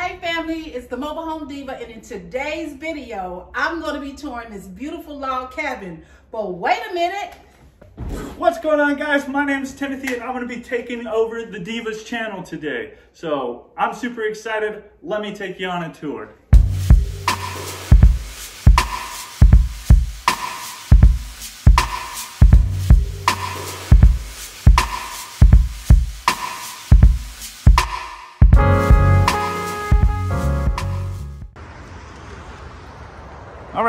Hey family, it's the Mobile Home Diva and in today's video, I'm going to be touring this beautiful log cabin. But wait a minute. What's going on guys? My name is Timothy and I'm going to be taking over the Divas channel today. So I'm super excited. Let me take you on a tour.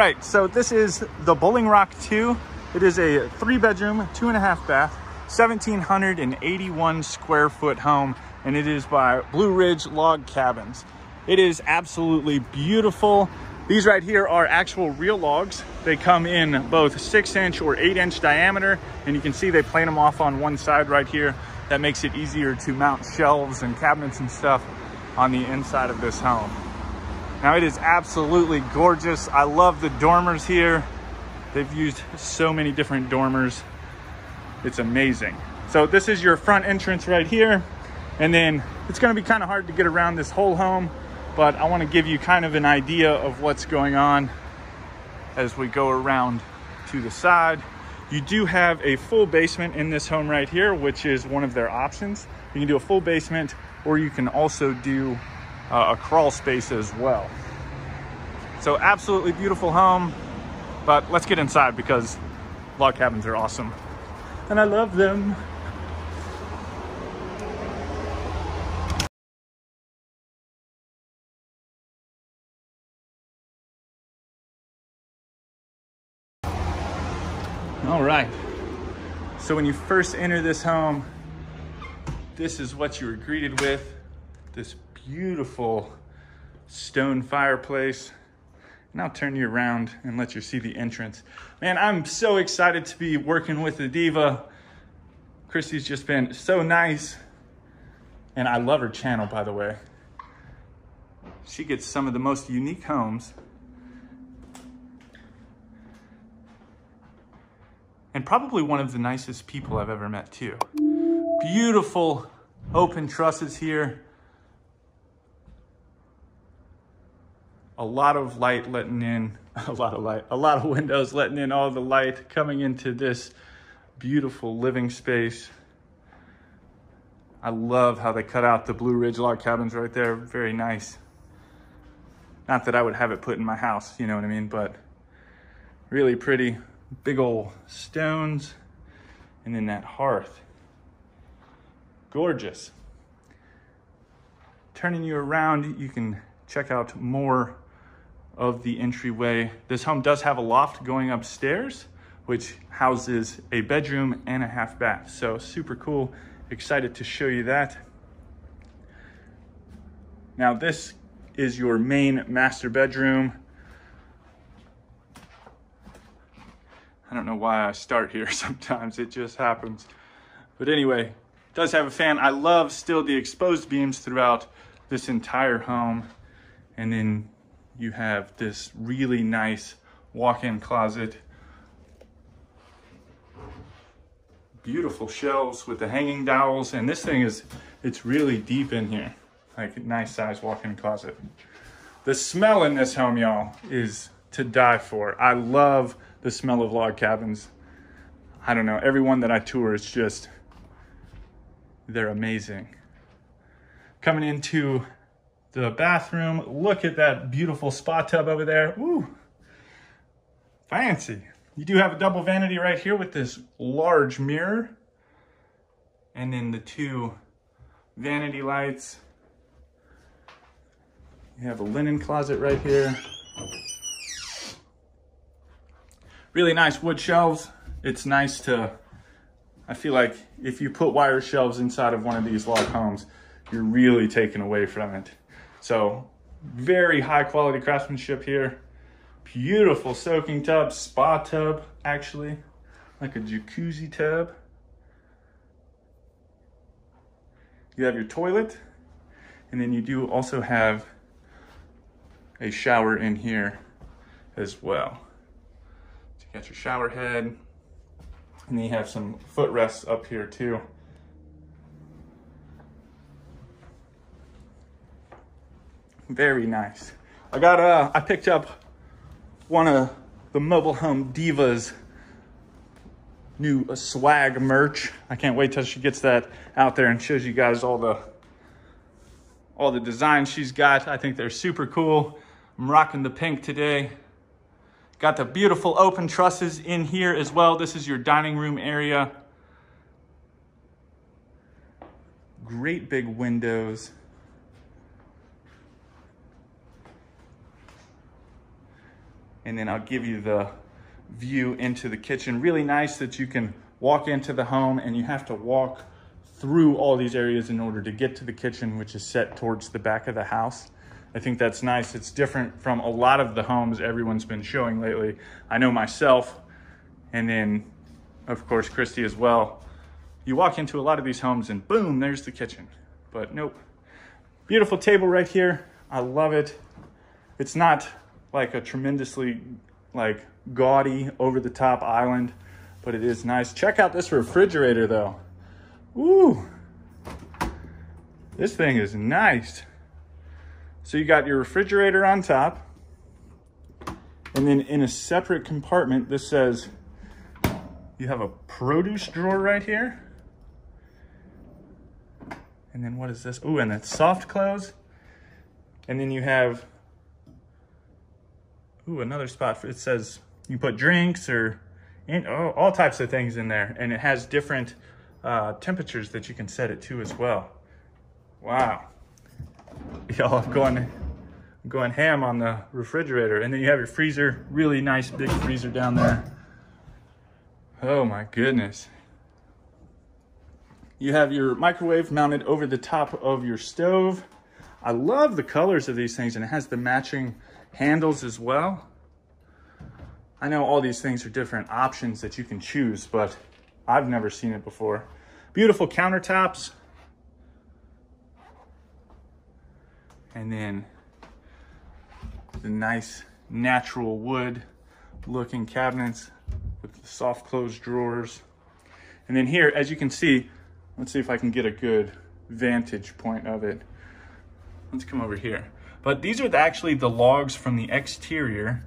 Right, so this is the Blowing Rock 2. It is a three bedroom, two and a half bath, 1,781 square foot home, and it is by Blue Ridge Log Cabins. It is absolutely beautiful. These right here are actual real logs. They come in both six inch or eight inch diameter, and you can see they plane them off on one side right here. That makes it easier to mount shelves and cabinets and stuff on the inside of this home. Now it is absolutely gorgeous. I love the dormers here. They've used so many different dormers. It's amazing. So this is your front entrance right here. And then it's gonna be kind of hard to get around this whole home, but I wanna give you kind of an idea of what's going on as we go around to the side. You do have a full basement in this home right here, which is one of their options. You can do a full basement, or you can also do uh, a crawl space as well. So absolutely beautiful home, but let's get inside because log cabins are awesome. And I love them. All right. So when you first enter this home, this is what you were greeted with. This beautiful stone fireplace. And I'll turn you around and let you see the entrance. Man, I'm so excited to be working with the Diva. Christie's just been so nice. And I love her channel, by the way. She gets some of the most unique homes. And probably one of the nicest people I've ever met too. Beautiful open trusses here. A lot of light letting in, a lot of light, a lot of windows letting in all the light coming into this beautiful living space. I love how they cut out the Blue Ridge log cabins right there. Very nice. Not that I would have it put in my house, you know what I mean? But really pretty. Big old stones. And then that hearth. Gorgeous. Turning you around, you can check out more of the entryway. This home does have a loft going upstairs, which houses a bedroom and a half bath. So super cool. Excited to show you that. Now this is your main master bedroom. I don't know why I start here sometimes, it just happens. But anyway, does have a fan. I love still the exposed beams throughout this entire home. And then you have this really nice walk-in closet. Beautiful shelves with the hanging dowels. And this thing is, it's really deep in here. Like a nice size walk-in closet. The smell in this home, y'all, is to die for. I love the smell of log cabins. I don't know, everyone that I tour is just, they're amazing. Coming into the bathroom. Look at that beautiful spa tub over there. Woo, fancy. You do have a double vanity right here with this large mirror. And then the two vanity lights. You have a linen closet right here. Really nice wood shelves. It's nice to, I feel like if you put wire shelves inside of one of these log homes, you're really taken away from it. So very high quality craftsmanship here. Beautiful soaking tub, spa tub, actually, like a jacuzzi tub. You have your toilet, and then you do also have a shower in here as well. So you got your shower head, and then you have some footrests up here too. Very nice. I got, uh, I picked up one of the Mobile Home Divas new uh, swag merch. I can't wait till she gets that out there and shows you guys all the all the designs she's got. I think they're super cool. I'm rocking the pink today. Got the beautiful open trusses in here as well. This is your dining room area. Great big windows. And then I'll give you the view into the kitchen. Really nice that you can walk into the home and you have to walk through all these areas in order to get to the kitchen, which is set towards the back of the house. I think that's nice. It's different from a lot of the homes everyone's been showing lately. I know myself, and then of course Christie as well. You walk into a lot of these homes and boom, there's the kitchen. But nope. Beautiful table right here. I love it. It's not like a tremendously like gaudy over the top island, but it is nice. Check out this refrigerator though. Ooh, this thing is nice. So you got your refrigerator on top, and then in a separate compartment, this says you have a produce drawer right here. And then what is this? Oh, and that's soft close. And then you have, ooh, another spot for, it says you put drinks or in, oh, all types of things in there. And it has different uh, temperatures that you can set it to as well. Wow. Y'all, going, going ham on the refrigerator. And then you have your freezer, really nice big freezer down there. Oh my goodness. You have your microwave mounted over the top of your stove. I love the colors of these things and it has the matching handles as well. I know all these things are different options that you can choose, but I've never seen it before. Beautiful countertops. And then the nice natural wood looking cabinets with the soft closed drawers. And then here, as you can see, let's see if I can get a good vantage point of it. Let's come over here. But these are actually the logs from the exterior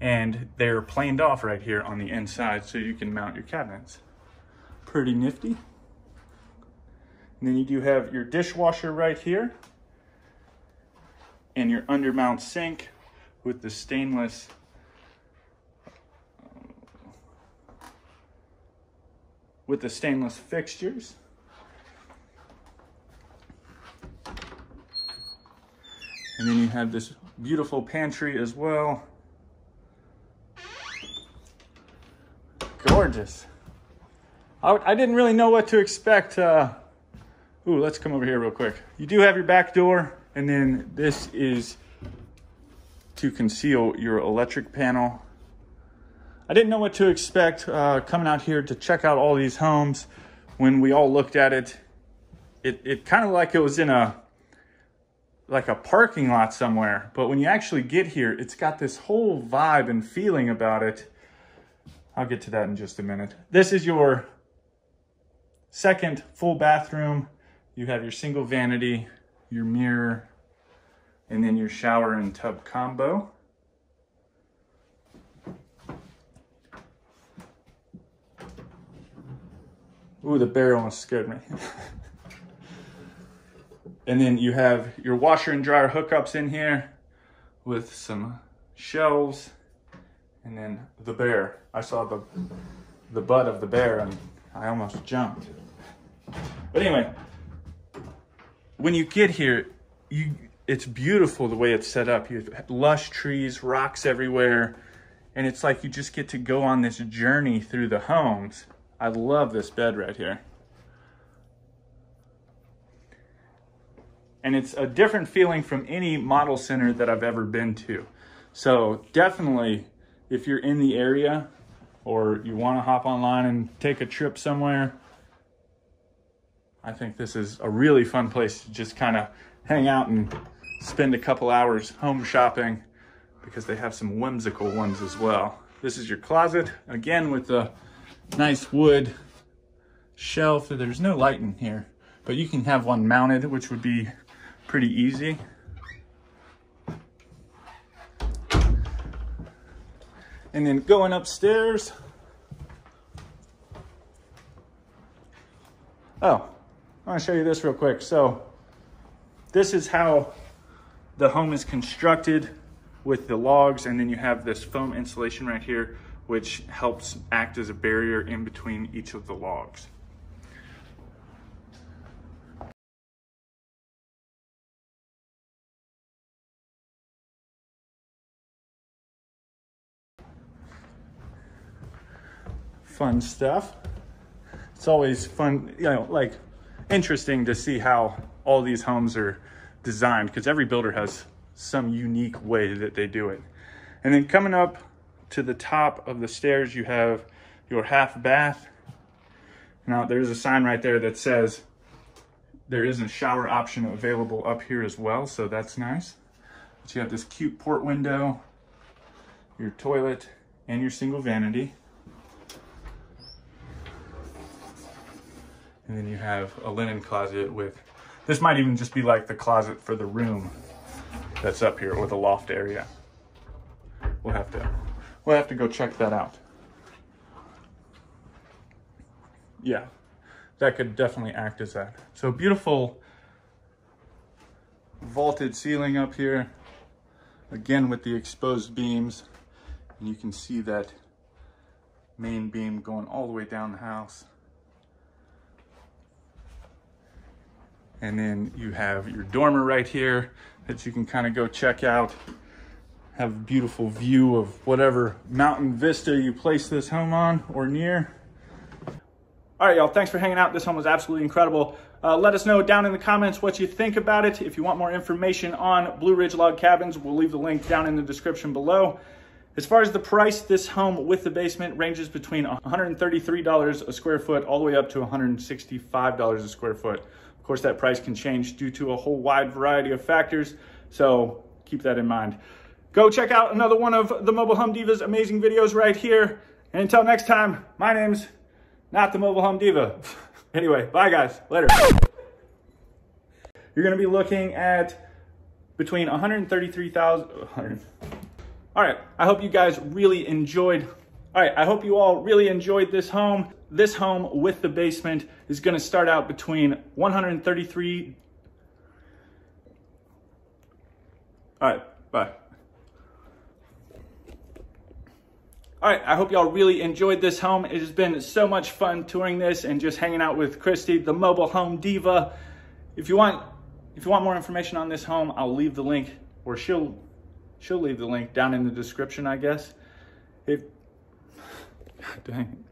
and they're planed off right here on the inside so you can mount your cabinets. Pretty nifty. And then you do have your dishwasher right here and your undermount sink with the stainless with the stainless fixtures. And then you have this beautiful pantry as well. gorgeous. I, I, didn't really know what to expect. Uh, ooh, let's come over here real quick. You do have your back door, and then this is to conceal your electric panel. I didn't know what to expect uh, coming out here to check out all these homes. When we all looked at it, it, it kind of like it was in a like a parking lot somewhere. But when you actually get here, it's got this whole vibe and feeling about it I'll get to that in just a minute. This is your second full bathroom. You have your single vanity, your mirror, and then your shower and tub combo. Ooh, the bear almost scared me. and then you have your washer and dryer hookups in here with some shelves and then the bear. I saw the the butt of the bear and I almost jumped. But anyway, when you get here, you it's beautiful the way it's set up. You have lush trees, rocks everywhere, and it's like you just get to go on this journey through the homes. I love this bed right here. And it's a different feeling from any model center that I've ever been to. So definitely if you're in the area or you want to hop online and take a trip somewhere, I think this is a really fun place to just kind of hang out and spend a couple hours home shopping because they have some whimsical ones as well. This is your closet, again with the nice wood shelf. There's no light in here, but you can have one mounted, which would be pretty easy. And then going upstairs. Oh, I want to show you this real quick. So this is how the home is constructed with the logs. And then you have this foam insulation right here, which helps act as a barrier in between each of the logs. Fun stuff. It's always fun, you know, like interesting to see how all these homes are designed because every builder has some unique way that they do it. And then coming up to the top of the stairs, you have your half bath. Now there's a sign right there that says there is a shower option available up here as well, so that's nice. But you have this cute port window, your toilet, and your single vanity. And then you have a linen closet with, this might even just be like the closet for the room that's up here or the loft area. We'll have to, we'll have to go check that out. Yeah, that could definitely act as that. So beautiful vaulted ceiling up here. Again, with the exposed beams. And you can see that main beam going all the way down the house. And then you have your dormer right here that you can kind of go check out. Have a beautiful view of whatever mountain vista you place this home on or near. All right, y'all, thanks for hanging out. This home was absolutely incredible. Uh, let us know down in the comments what you think about it. If you want more information on Blue Ridge Log Cabins, we'll leave the link down in the description below. As far as the price, this home with the basement ranges between $133 a square foot all the way up to $165 a square foot. Course, that price can change due to a whole wide variety of factors, so keep that in mind. Go check out another one of the Mobile Home Diva's amazing videos right here. And until next time, my name's not the Mobile Home Diva. anyway, bye guys, later. You're gonna be looking at between 133,000, all right, I hope you guys really enjoyed. All right, I hope you all really enjoyed this home. This home with the basement is gonna start out between 133. All right, bye. All right, I hope y'all really enjoyed this home. It has been so much fun touring this and just hanging out with Christie, the mobile home diva. If you want, if you want more information on this home, I'll leave the link, or she'll She'll leave the link down in the description, I guess. If, dang